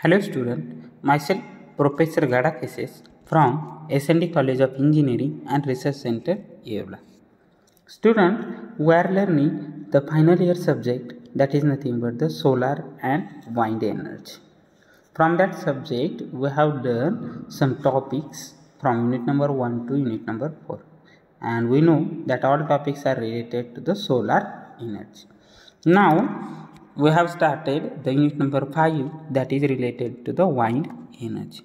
Hello student, myself Professor Gada Keses from SND College of Engineering and Research Center, Yeola. Student, we are learning the final year subject that is nothing but the solar and wind energy. From that subject, we have learned some topics from unit number 1 to unit number 4 and we know that all topics are related to the solar energy. Now, we have started the unit number 5 that is related to the wind energy.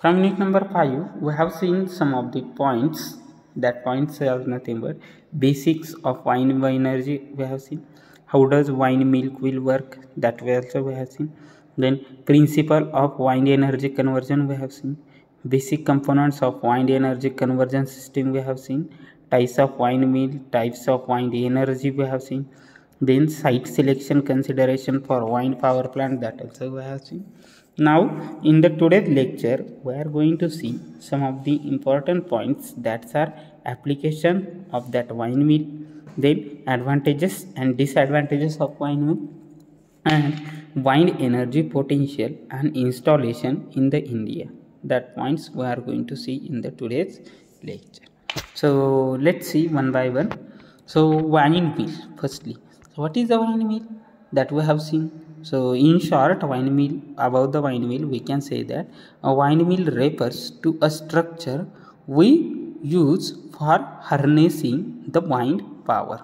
From unit number 5, we have seen some of the points. That points are nothing but basics of wind energy we have seen. How does windmill will work? That we also we have seen. Then principle of wind energy conversion we have seen. Basic components of wind energy conversion system we have seen. Types of windmill types of wind energy we have seen then site selection consideration for wind power plant that also we have seen. Now in the today's lecture we are going to see some of the important points that are application of that wine windmill then advantages and disadvantages of wine windmill and wind energy potential and installation in the india. That points we are going to see in the today's lecture. So let's see one by one. So wine windmill firstly so what is the windmill that we have seen? So in short windmill about the windmill we can say that a windmill refers to a structure we use for harnessing the wind power.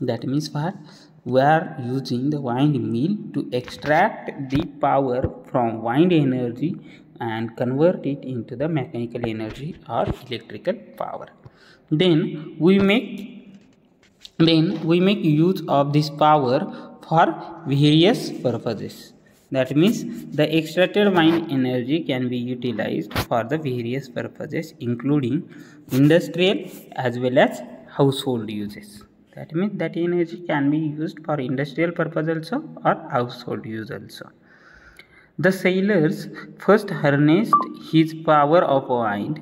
That means what we are using the windmill to extract the power from wind energy and convert it into the mechanical energy or electrical power. Then we make then we make use of this power for various purposes. That means the extracted wind energy can be utilized for the various purposes including industrial as well as household uses. That means that energy can be used for industrial purpose also or household use also. The sailors first harnessed his power of wind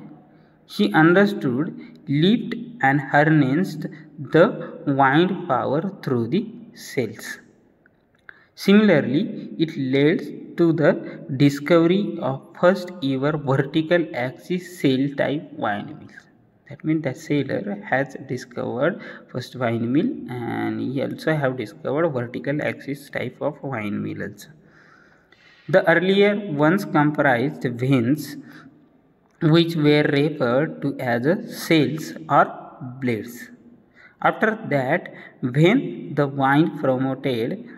he understood lift and harnessed the wind power through the sails Similarly, it led to the discovery of first ever vertical axis sail type windmills. That means the sailor has discovered first windmill and he also have discovered vertical axis type of windmill also. The earlier ones comprised vanes which were referred to as sails or blades. After that, when the wind promoted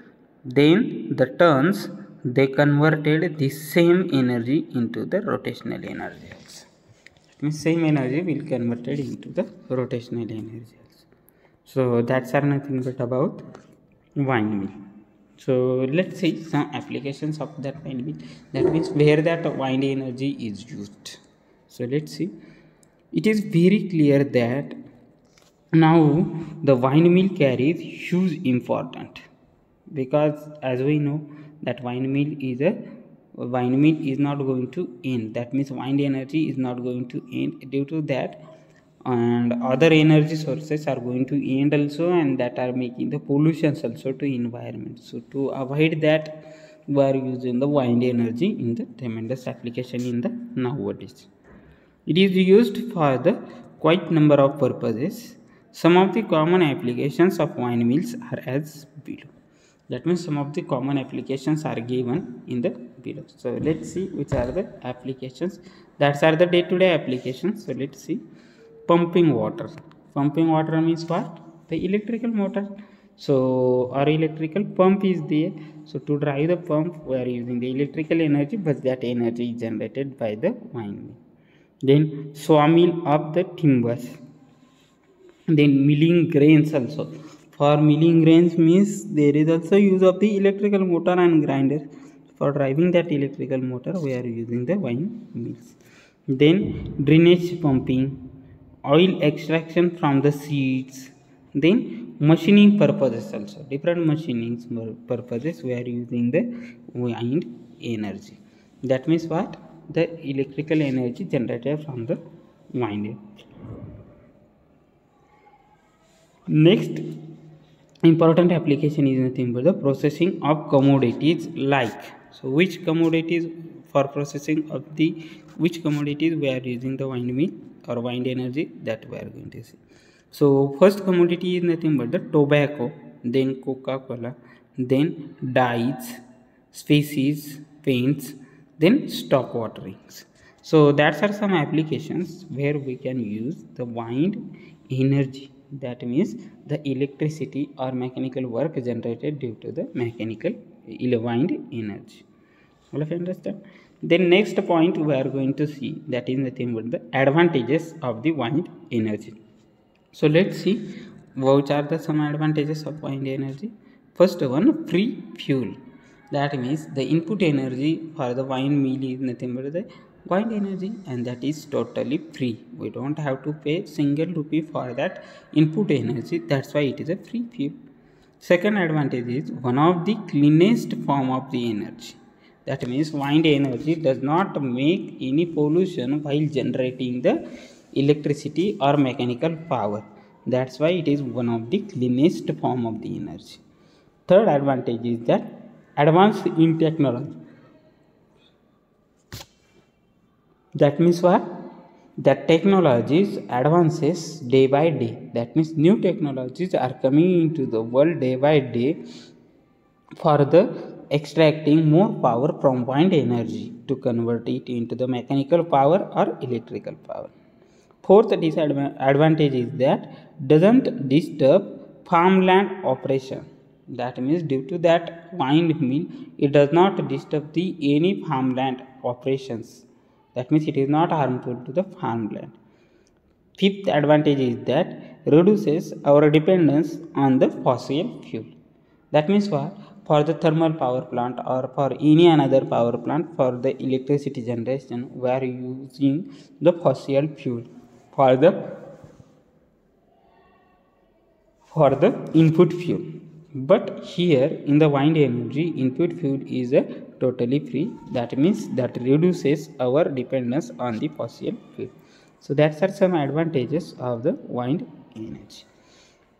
then the turns they converted the same energy into the rotational energy. Means same energy will converted into the rotational energy. So that's are nothing but about windmill so let's see some applications of that windmill that means where that wind energy is used so let's see. It is very clear that now the windmill carries huge importance because as we know that windmill is a windmill is not going to end. That means wind energy is not going to end. Due to that and other energy sources are going to end also and that are making the pollutions also to environment. So to avoid that we are using the wind energy in the tremendous application in the nowadays it is used for the quite number of purposes. Some of the common applications of windmills are as below. That means some of the common applications are given in the below. So let's see which are the applications. That are the day-to-day applications. So let's see. Pumping water. Pumping water means what? The electrical motor. So our electrical pump is there. So to drive the pump we are using the electrical energy but that energy is generated by the windmill then sawmill of the timbers. Then milling grains also. For milling grains means there is also use of the electrical motor and grinder. For driving that electrical motor we are using the wind mills. Then drainage pumping oil extraction from the seeds. Then machining purposes also. Different machining purposes we are using the wind energy. That means what the electrical energy generated from the wind. Next important application is nothing but the processing of commodities like so which commodities for processing of the which commodities we are using the wind windmill or wind energy that we are going to see. So first commodity is nothing but the tobacco then coca-cola then dyes species paints then stock waterings. So that's are some applications where we can use the wind energy. That means the electricity or mechanical work generated due to the mechanical wind energy. All of you understand? Then next point we are going to see that is nothing but the advantages of the wind energy. So let's see what are the some advantages of wind energy. First one free fuel that means the input energy for the wind mill is nothing but the wind energy and that is totally free. We don't have to pay single rupee for that input energy. That's why it is a free fuel. Second advantage is one of the cleanest form of the energy. That means wind energy does not make any pollution while generating the electricity or mechanical power. That's why it is one of the cleanest form of the energy. Third advantage is that advance in technology. That means what? That technologies advances day by day. That means new technologies are coming into the world day by day for the extracting more power from wind energy to convert it into the mechanical power or electrical power. Fourth disadvantage is that doesn't disturb farmland operation that means due to that windmill it does not disturb the any farmland operations. That means it is not harmful to the farmland. Fifth advantage is that reduces our dependence on the fossil fuel. That means what for the thermal power plant or for any another power plant for the electricity generation we are using the fossil fuel for the for the input fuel but here in the wind energy input fuel is a totally free. That means that reduces our dependence on the fossil fuel. So that's are some advantages of the wind energy.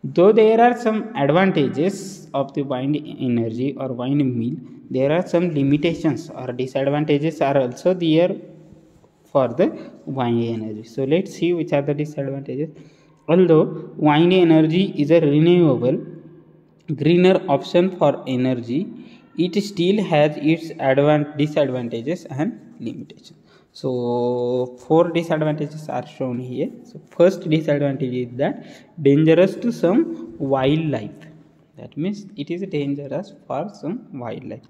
Though there are some advantages of the wind energy or wind mill there are some limitations or disadvantages are also there for the wind energy. So let's see which are the disadvantages. Although wind energy is a renewable greener option for energy. It still has its disadvantages and limitations. So four disadvantages are shown here. So first disadvantage is that dangerous to some wildlife. That means it is dangerous for some wildlife.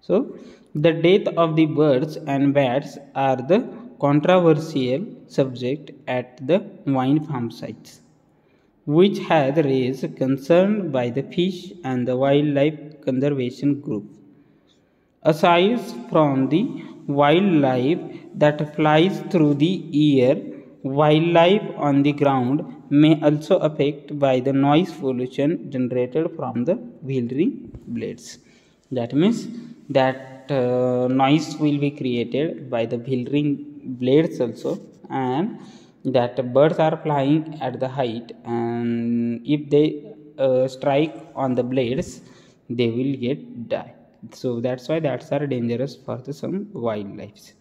So the death of the birds and bats are the controversial subject at the wine farm sites which has raised concern by the fish and the wildlife conservation group. Aside from the wildlife that flies through the air wildlife on the ground may also affect by the noise pollution generated from the whirling blades. That means that uh, noise will be created by the whirling blades also and that birds are flying at the height and if they uh, strike on the blades they will get die. So that's why that's are dangerous for the some wildlife.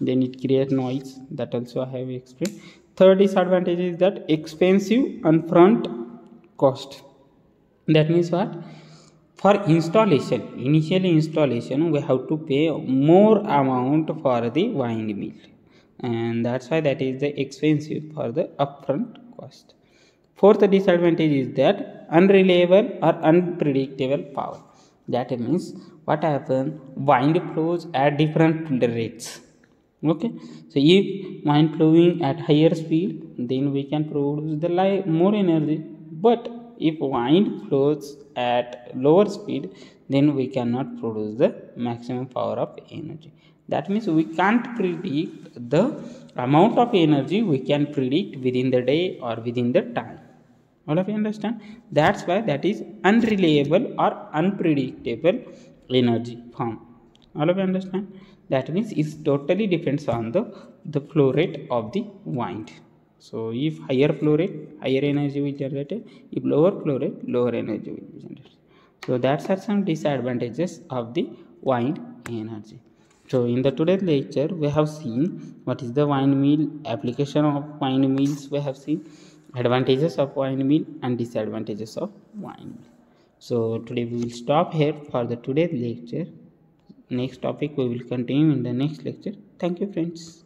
Then it create noise. That also i have explained. Third disadvantage is that expensive upfront cost. That means what? For installation initial installation we have to pay more amount for the windmill and that's why that is the expensive for the upfront cost. Fourth disadvantage is that unreliable or unpredictable power. That means what happen wind flows at different rates. Okay? So if wind flowing at higher speed then we can produce the light more energy. But if wind flows at lower speed then we cannot produce the maximum power of energy that means we can't predict the amount of energy we can predict within the day or within the time. All of you understand? That's why that is unreliable or unpredictable energy form. All of you understand? That means it totally depends on the the flow rate of the wind. So if higher flow rate higher energy will generate if lower flow rate lower energy will be generated. So that's are some disadvantages of the wind energy so in the today's lecture we have seen what is the wine windmill application of wine windmills we have seen advantages of wine windmill and disadvantages of windmill so today we will stop here for the today's lecture. Next topic we will continue in the next lecture. Thank you friends